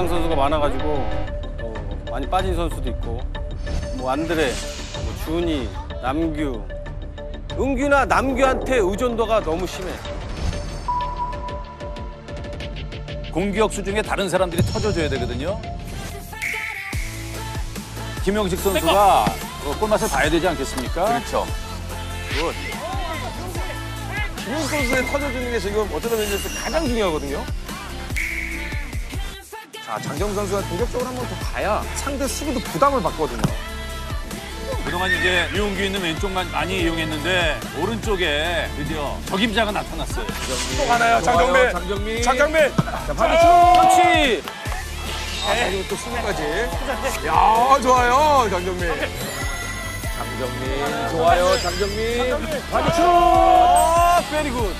부상 선수가 많아가지고 어, 많이 빠진 선수도 있고 뭐 안드레, 뭐 준이, 남규, 은규나 남규한테 의존도가 너무 심해. 공격수 중에 다른 사람들이 터져줘야 되거든요. 김영식 선수가 어, 골맛을 봐야 되지 않겠습니까? 그렇죠. 김용 선수의 터져주는 게 지금 어쩌다 면에서 가장 중요하거든요. 자, 장정 선수가 공격적으로 한 번 더 가야 상대 수비도 부담을 받거든요. 그동안 이제 류은규 있는 왼쪽만 많이 이용했는데 오른쪽에 드디어 적임자가 나타났어요. 또 가나요, 장정민. 장정민. 장정민. 자, 반대쪽. 그렇지. 아, 그리고 또 수비까지. 야, 좋아요, 장정민. 장정민 좋아요. 장정민. 아, very good.